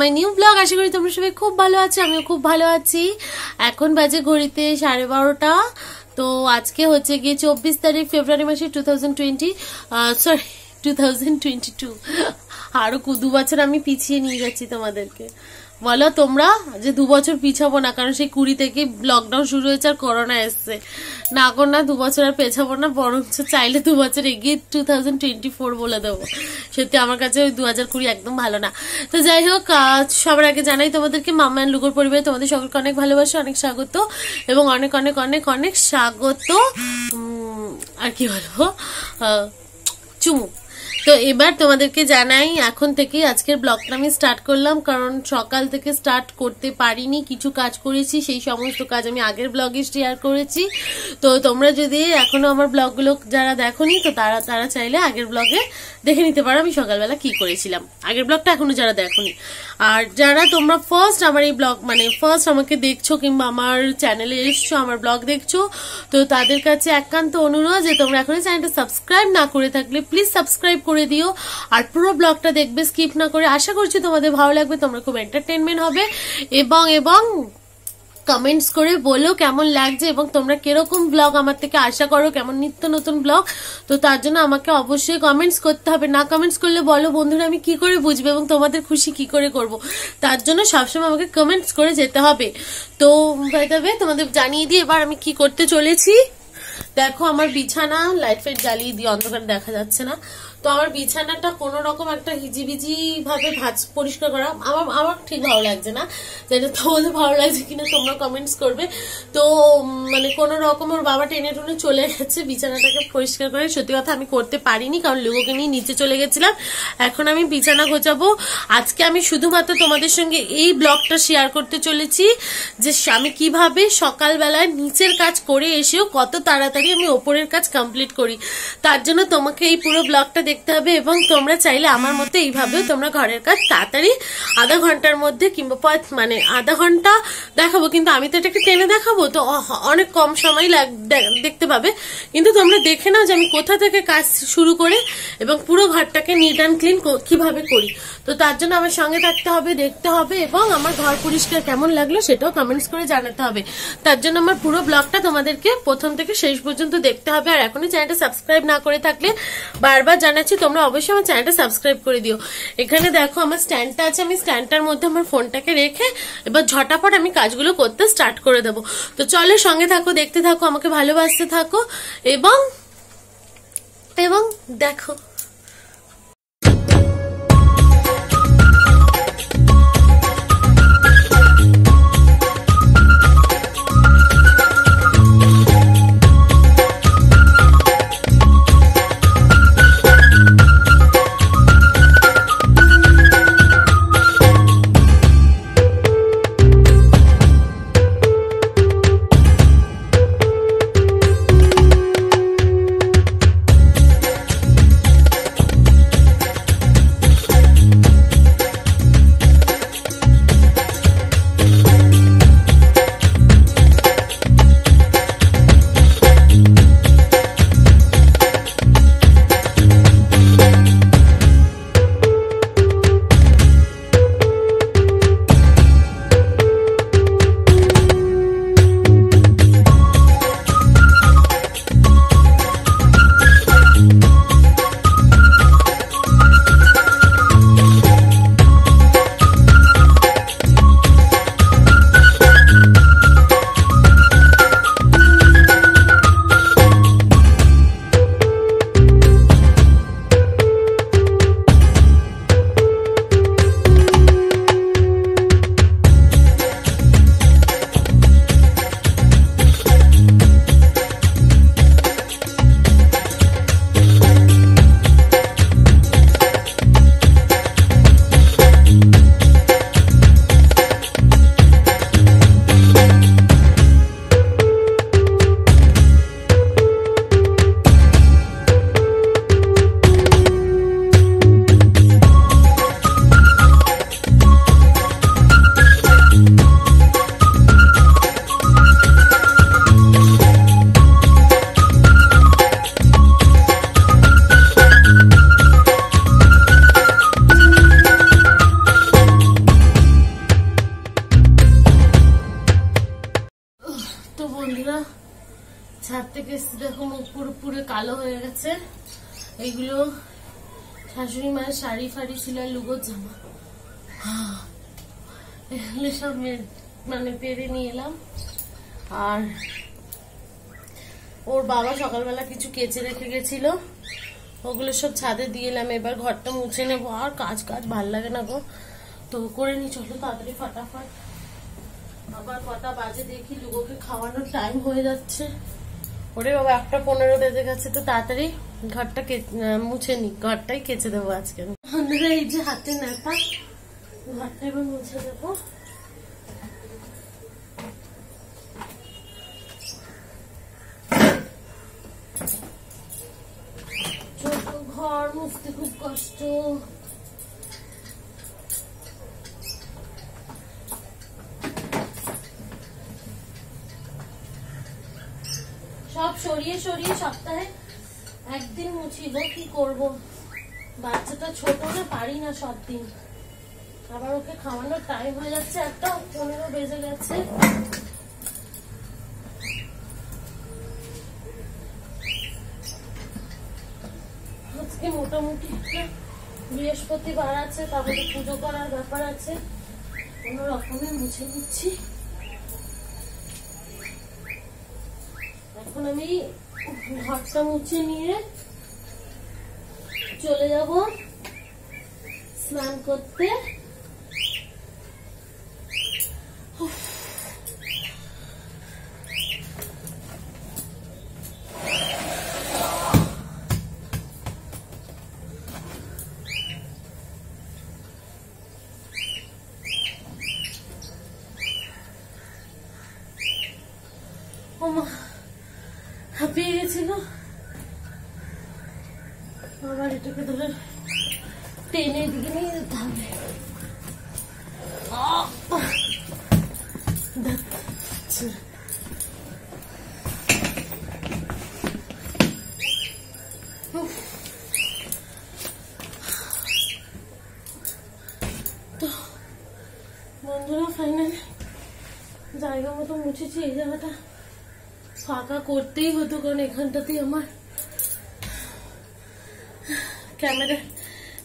My new blog আশা করি তোমরা সবাই খুব ভালো আছো, আমিও খুব ভালো আছি। এখন বাজে ঘড়িতে সাড়ে বারোটা। তো আজকে হচ্ছে গিয়ে চব্বিশ তারিখ, ফেব্রুয়ারি মাসে two thousand twenty sorry two thousand twenty two আরও দু বছর আমি পিছিয়ে নিয়ে যাচ্ছি তোমাদেরকে। বলো তোমরা যে দু বছর পিছাবো না, কারণ সেই কুড়ি থেকে লকডাউন শুরু হয়েছে আর করোনা এসছে। না কর না, দু বছর আর পেছাবো না, বরঞ্চ চাইলে দু বছর এগিয়ে টু থাউজেন্ড টোয়েন্টি ফোর বলে দেবো। সত্যি আমার কাছে ওই দু হাজার কুড়ি একদম ভালো না। তো যাই হোক সবার আগে জানাই তোমাদেরকে মামা অ্যান্ড লুকোর পরিবারে তোমাদের সকলকে অনেক ভালোবাসা, অনেক স্বাগত, এবং অনেক অনেক অনেক অনেক স্বাগত। আর কি বলব? চুমু। তো এবার তোমাদেরকে জানাই, এখন থেকে আজকের ব্লগটা আমি স্টার্ট করলাম, কারণ সকাল থেকে স্টার্ট করতে পারিনি, কিছু কাজ করেছি, সেই সমস্ত কাজ আমি আগের ব্লগে শেয়ার করেছি। তো তোমরা যদি এখনও আমার ব্লগগুলো যারা দেখোনি, তো তারা তারা চাইলে আগের ব্লগে দেখে নিতে পারো আমি সকালবেলা কি করেছিলাম। আগের ব্লগটা এখনও যারা দেখোনি। আর যারা তোমরা ফার্স্ট আমার এই ব্লগ মানে ফার্স্ট আমাকে দেখছ কিংবা আমার চ্যানেলে এসছো, আমার ব্লগ দেখছ, তো তাদের কাছে একান্ত অনুরোধ যে তোমরা এখনও চ্যানেলটা সাবস্ক্রাইব না করে থাকলে প্লিজ সাবস্ক্রাইব করে দিও। আর পুরো ব্লগটা দেখবে স্কিপ না করে। আশা করছি তোমাদের ভালো লাগবে, তোমরা খুব এন্টারটেনমেন্ট হবে। এবং এবং কমেন্টস করে বলো কেমন লাগছে এবং তোমরা কীরকম ব্লগ আমার থেকে আশা করো, কেমন নিত্য নতুন ব্লগ তো তার জন্য আমাকে অবশ্যই কমেন্টস করতে হবে। না কমেন্টস করলে বলো বন্ধুরা আমি কি করে বুঝব এবং তোমাদের খুশি কি করে করব? তার জন্য সবসময় আমাকে কমেন্টস করে যেতে হবে। তো ভাইদাবে তোমাদের জানিয়ে দিই এবার আমি কি করতে চলেছি। দেখো আমার বিছানা লাইট ফাইট জ্বালিয়ে দিয়ে অন্ধকার দেখা যাচ্ছে না। তো আমার বিছানাটা কোনো রকম একটা হিজিবিজি ভাবে ভাজ, পরিষ্কার করা আমার আমার ঠিক ভালো লাগছে না। যেটা তোমাদের ভালো লাগছে কিনা, তোমরা কমেন্টস করবে। তো মানে কোনো রকম ওর বাবা টেনে টুনে চলে গেছে, বিছানাটাকে পরিষ্কার করে। সত্যি কথা আমি করতে পারিনি, কারণ লুগোকে নিয়ে নিচে চলে গেছিলাম। এখন আমি বিছানা গোছাবো। আজকে আমি শুধুমাত্র তোমাদের সঙ্গে এই ব্লগটা শেয়ার করতে চলেছি, যে আমি কীভাবে সকালবেলায় নিচের কাজ করে এসেও কত তাড়াতাড়ি আমি ওপরের কাজ কমপ্লিট করি। তার জন্য তোমাকে এই পুরো ব্লগটা দেখতে হবে এবং তোমরা চাইলে আমার মতো এইভাবেও তোমরা ঘরের কাজ তাড়াতাড়ি আধা ঘণ্টার মধ্যে কিংবা পাঁচ- মানে আধা ঘণ্টা দেখাবো। কিন্তু আমি তো এটাকে টেনে দেখাবো, তো অনেক কম সময় লাগ- দেখতে পাবে। কিন্তু তোমরা দেখে নাও যে আমি কোথা থেকে কাজ শুরু করে এবং পুরো ঘরটাকে নিট অ্যান্ড ক্লিন কীভাবে করি। তো তার জন্য আমার সঙ্গে থাকতে হবে, দেখতে হবে এবং আমার ঘর পরিষ্কার কেমন লাগল সেটাও কমেন্টস করে জানাতে হবে। তার জন্য আমার পুরো ব্লগটা তোমাদেরকে প্রথম থেকে শেষ পর্যন্ত দেখতে হবে। আর এখনই চ্যানেলটা সাবস্ক্রাইব না করে থাকলে বারবার জানাচ্ছি, তোমরা অবশ্যই আমার চ্যানেলটা সাবস্ক্রাইব করে দিও। এখানে দেখো, আমার স্ট্যান্ডটা আছে, আমি স্ট্যান্ডটার মধ্যে আমার ফোনটাকে রেখে এবার ঝটাপট আমি কাজগুলো করতে স্টার্ট করে দেবো। তো চলো সঙ্গে থাকো, দেখতে থাকো, আমাকে ভালোবাসতে থাকো, এবং এবং দেখো। ছাদ থেকে দেখো, মুখ পুরো কালো হয়ে গেছে। এইগুলো শাশুড়ি মায়ের শাড়ি ফাড়ি ছিল লুগোর জামা। এগুলো সব মানে পেরে নিয়ে এলাম। আর ওর বাবা সকালবেলা কিছু কেচে রেখে গেছিল। ওগুলো সব ছাদে দিয়ে এলাম। এবার ঘরটা মুছে নেব। আর কাজ কাজ ভালো লাগে না গো। তো করে নি, চলো তাড়াতাড়ি ফাটাফাট। আবার কটা বাজে দেখি, লুগোকে খাওয়ানোর টাইম হয়ে যাচ্ছে। ওরে বাবা, একটা পনেরো বেজে গেছে তো তাড়াতাড়ি ঘরটা মুছে নি। ঘরটাই কেচে দেবো আজকে। এই যে হাতে নেতা ঘরটা এবার মুছে দেবো। ঘর, মুছতে খুব কষ্ট। সব সরিয়ে সরিয়ে সপ্তাহে একদিন মুছিব, কি করব? বাচ্চাটা ছোট না পারি না সব দিন। আবার ওকে খাওয়ানোর টাইম হয়ে যাচ্ছে, একটা পনেরো বেজে গেছে। আজকে মোটামুটি বৃহস্পতিবার আছে, তারপরে পুজো করার ব্যাপার আছে। কোনো রকমে মুছে নিচ্ছি। এখন আমি ভাতটা মুছে নিয়ে চলে যাব। স্নান করতে। হাঁপিয়ে গেছিল আবার এটাকে ধরে টেনে দিকে নিয়ে যেতে হবে। তো, বন্ধুরা ফাইনালি জায়গা মতো মুছেছি এই জায়গাটা। ফাঁকা করতেই হতো, কারণ এখানটাতেই আমার ক্যামেরা,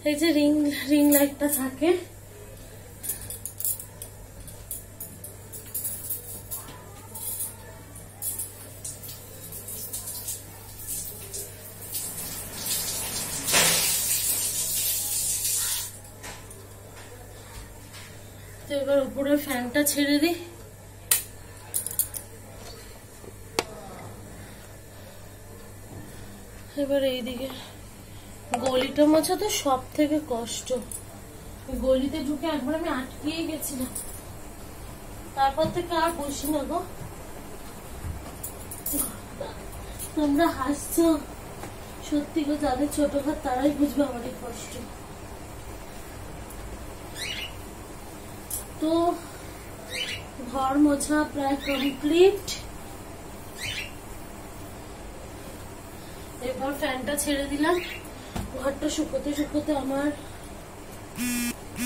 এই যে রিং রিং লাইটটা থাকে। এবার উপরে ফ্যানটা ছেড়ে দিই। এবার এইদিকে। গলিটা মোছা তো সব থেকে কষ্ট। গলিতে ঢুকে একবার আমি আটকিয়ে গেছিলাম। তারপর থেকে আর বসি না গো। তোমরা হাসছো। সত্যি গো, যাদের ছোট ঘর তারাই বুঝবে আমার কষ্ট। তো, ঘর মোছা প্রায় কমপ্লিট এবার ফ্যানটা ছেড়ে দিলাম। ঘরটা শুকোতে শুকোতে আমার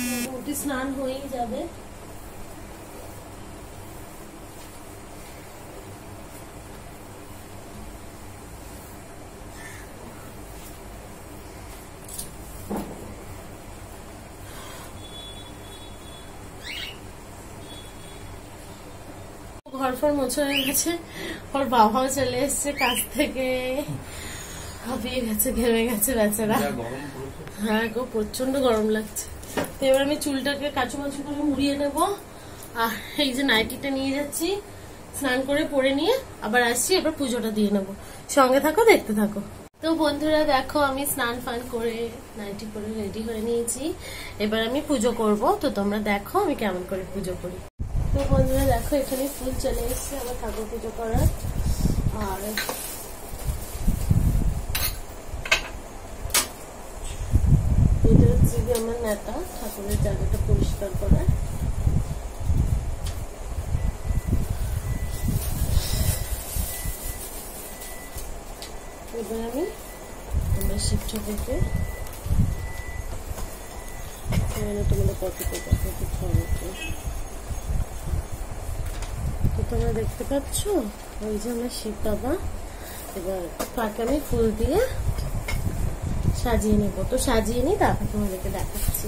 মোটামুটি স্নান হয়েই যাবে। ঘর ফর মোছা হয়ে গেছে। ওর বাবাও চলে এসছে কাছ থেকে। হাঁপিয়ে গেছে ঘেমে গেছে বেচারা। হ্যাঁ গো প্রচণ্ড গরম লাগছে। তো এবার আমি চুলটাকে কাচু মাচু করে মুড়িয়ে নেব। আর এই যে নাইটিটা নিয়ে যাচ্ছি স্নান করে পরে নিয়ে আবার আসছি এবার পুজোটা দিয়ে নেব। সঙ্গে থাকো দেখতে থাকো। তো বন্ধুরা দেখো আমি স্নান ফান করে নাইটি পরে রেডি হয়ে নিয়েছি। এবার আমি পুজো করব। তো তোমরা দেখো আমি কেমন করে পুজো করি। তো বন্ধুরা দেখো এখানে ফুল চলে এসছে আমার ঠাকুর পুজো করার। আর এটা হচ্ছে কি আমার নেতা ঠাকুরের জায়গাটা পরিষ্কার করার এবার আমি আমার শিব ঠাকুরকে তোমাদের কত কথা কত তো তোমরা দেখতে পাচ্ছ, ওই যে আমার শিব বাবা। এবার তাকে আমি ফুল দিয়ে সাজিয়ে নেব। তো সাজিয়ে নিই তারপর তোমাদেরকে দেখাচ্ছি।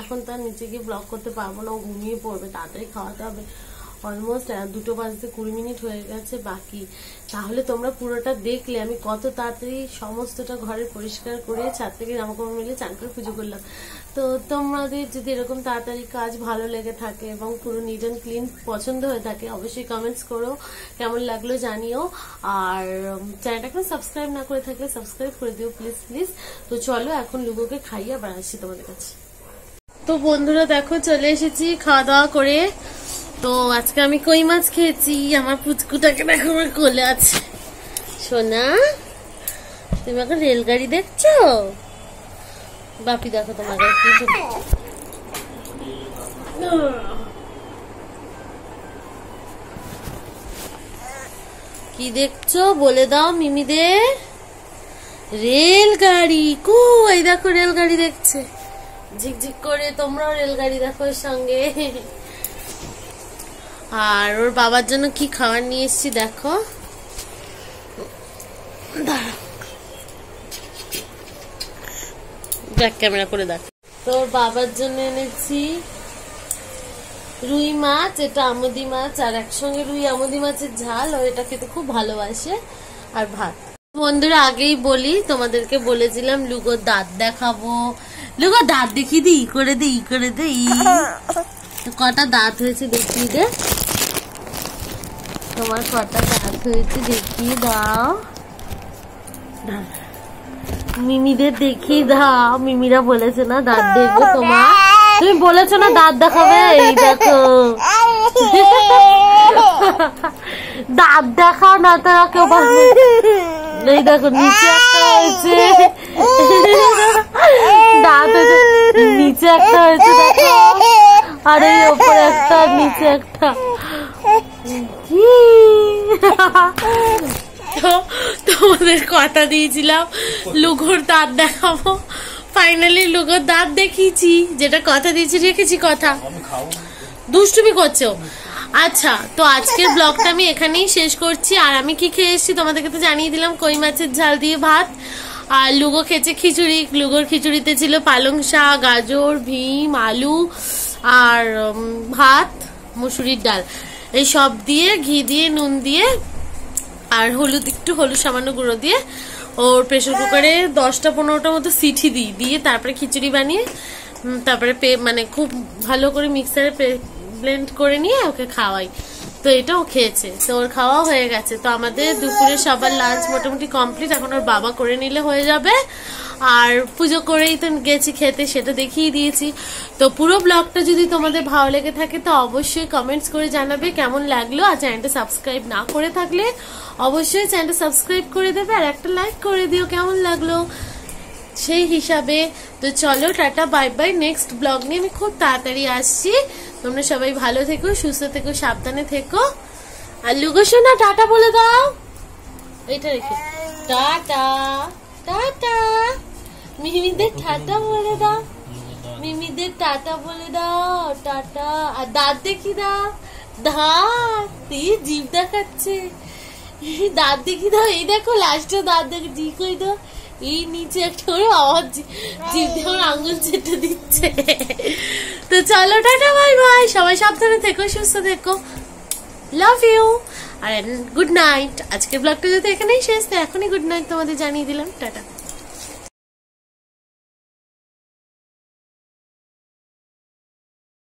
এখন তার নিচে গিয়ে ব্লগ করতে পারব না ঘুমিয়ে পড়বে তাড়াতাড়ি খাওয়াতে হবে। অলমোস্ট দুটো বাজতে কুড়ি মিনিট হয়ে গেছে বাকি। তাহলে তোমরা পুরোটা দেখলে, আমি কত তাড়াতাড়ি সমস্তটা ঘরে পরিষ্কার করে ছাদ থেকে জামাকাপড় মিলে চান করে পুজো করলাম। তো তোমাদের যদি এরকম তাড়াতাড়ি কাজ ভালো লেগে থাকে এবং পুরো নিট অ্যান্ড ক্লিন পছন্দ হয়ে থাকে, অবশ্যই কমেন্টস করো, কেমন লাগল জানিও। আর চ্যানেলটাকে সাবস্ক্রাইব না করে থাকলে সাবস্ক্রাইব করে দিও প্লিজ প্লিজ তো চলো, এখন লুগোকে খাইয়ে আসছি তোমাদের কাছে। তো বন্ধুরা, দেখো, চলে এসেছি খাওয়া দাওয়া করে। তো আজকে আমি কই মাছ খেয়েছি? আমার পুচকুটাকে দেখো, আমার কোলে আছে। সোনা, তুমি এখন রেলগাড়ি দেখছ? বাপি, দেখো তোমার কি দেখছ? বলে দাও মিমিদের। রেলগাড়ি কু এই দেখো রেলগাড়ি দেখছে। ঝিকঝিক করে তোমরাও রেলগাড়ি দেখো সঙ্গে। আর ওর বাবার জন্য কি খাবার নিয়ে এসছি দেখো। ক্যামেরা করে দেখ। তোর বাবার জন্য এনেছি রুই মাছ, এটা আমদি মাছ, আর একসঙ্গে রুই আমদি মাছের ঝাল, ও এটা খেতে খুব ভালোবাসে, আর ভাত। বন্ধুরা, আগেই বলি, তোমাদেরকে বলেছিলাম লুগোর দাঁত দেখাবো। লুগো দাঁত দেখিয়ে দিই করে দিই করে দিই কটা দাঁত হয়েছে দেখিয়ে দে। তোমার কটা দাঁত হয়েছে দেখিয়ে দাও। মিমিদের দেখিয়ে দাও। মিমিরা বলেছে না, দাঁত দেখব তোমার। তুমি বলেছ না, দাঁত দেখাবে? এই দেখো। দাঁত দেখাও না তারা কেউ এই দেখো, নিচে একটা হয়েছে। দাঁত নিচে একটা হয়েছে, দেখো। আর, এই ওপরে একটা, নিচে একটা। তো তোমাদের কথা দিয়েছিলাম। লুঘোর দাঁত দেখাবো। ফাইনালি লুঘোর দাঁত দেখিয়েছি। যেটা কথা দিয়েছি, রেখেছি কথা। দুষ্টুমি করছ? আচ্ছা তো আজকের ব্লগটা আমি এখানেই শেষ করছি। আর আমি কি খেয়ে এসেছি তোমাদেরকে তো জানিয়ে দিলাম, কই মাছের ঝাল দিয়ে ভাত। আর লুগো খেয়েছে খিচুড়ি। লুগোর খিচুড়িতে ছিল পালং শাক, গাজর, ভীম, আলু, আর ভাত, মুসুরির ডাল। এই সব দিয়ে, ঘি দিয়ে, নুন দিয়ে, আর হলুদ, একটু হলুদ, সামান্য গুঁড়ো দিয়ে ওর প্রেশার কুকারে দশটা পনেরোটা মতো সিটি দিই। দিয়ে তারপরে খিচুড়ি বানিয়ে তারপরে মানে খুব ভালো করে মিক্সারে ব্লেন্ড করে নিয়ে ওকে খাওয়াই। তো এটাও খেয়েছে। তো ওর খাওয়া হয়ে গেছে। তো আমাদের দুপুরে সবার লাঞ্চ মোটামুটি কমপ্লিট এখন ওর বাবা করে নিলে হয়ে যাবে। আর পুজো করেই তো গেছি খেতে, সেটা দেখিয়ে দিয়েছি। তো পুরো ব্লগটা যদি তোমাদের ভালো লেগে থাকে, তো অবশ্যই কমেন্টস করে জানাবে কেমন লাগল। আর চ্যানেলটা সাবস্ক্রাইব না করে থাকলে অবশ্যই চ্যানেলটা সাবস্ক্রাইব করে দেবে আর একটা লাইক করে দিও, কেমন লাগল? সেই হিসাবে। তো চলো, tata bye bye next blog নিয়ে আমি খুব তাড়াতাড়ি আসছি। তোমরা সবাই ভালো থেকো, সুস্থ থেকো, সাবধানে থেকো। আর লুগো শোনা টাটা বলে দাও। এটা রেখে টাটা টাটা। মিমিদের টাটা বলে দাও। মিমিদের টাটা বলে দাও, টাটা। আর দাঁত দেখি দাও দাঁত, এই জিভ দেখাচ্ছে। দাঁত দেখি দাও এই দেখো লাস্টে দাঁত দেখে জি কই দাও এই নিচে একটা করে আওয়াজ জিভ আমার আঙ্গুল চেটে দিচ্ছে। তো চলো, টাটা বাই বাই সবাই সাবধানে থেকো, সুস্থ থেকো। লাভ ইউ আর গুড নাইট। আজকের ব্লগটা যদি এখানেই শেষ, তো এখনই গুড নাইট তোমাদের জানিয়ে দিলাম। টাটা।